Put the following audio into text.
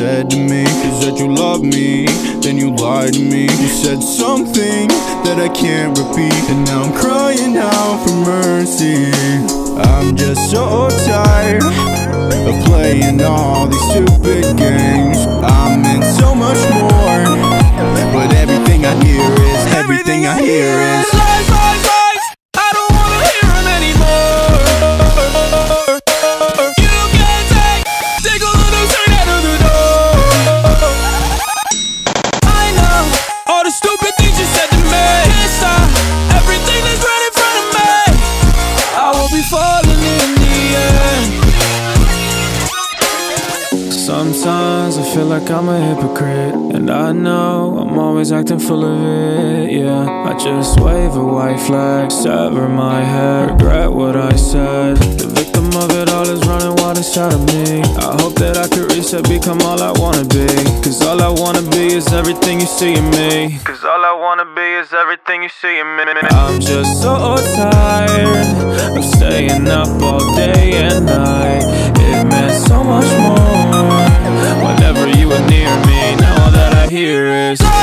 said to me is that you love me, then you lied to me. You said something that I can't repeat, and now I'm crying out for mercy. I'm just so tired of playing all these stupid games. I'm in so much more, but everything I hear is everything I hear is. Sometimes I feel like I'm a hypocrite. And I know I'm always acting full of it, yeah. I just wave a white flag, sever my head Regret what I said. The victim of it all is running wild inside of me. I hope that I could reset, become all I wanna be. Cause all I wanna be is everything you see in me. Cause all I wanna be is everything you see in me. I'm just so tired of staying up all day and night Here is.